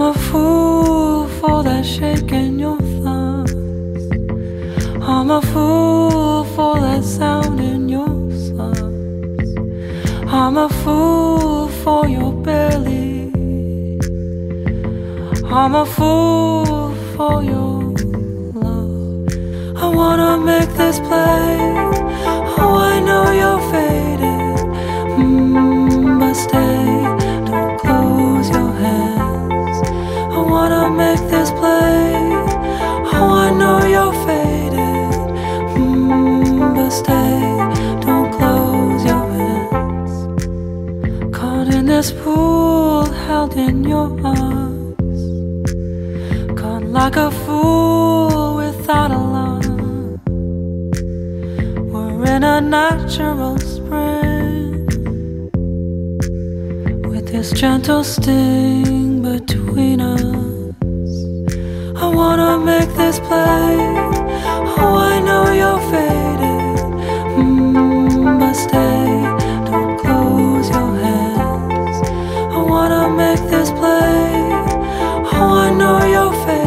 I'm a fool for that shake in your thighs. I'm a fool for that sound in your sighs. I'm a fool for your belly. I'm a fool for your this pool, held in your arms. Caught like a fool without a line. We're in a natural spring with this gentle sting between us. I wanna make this play. I know your face.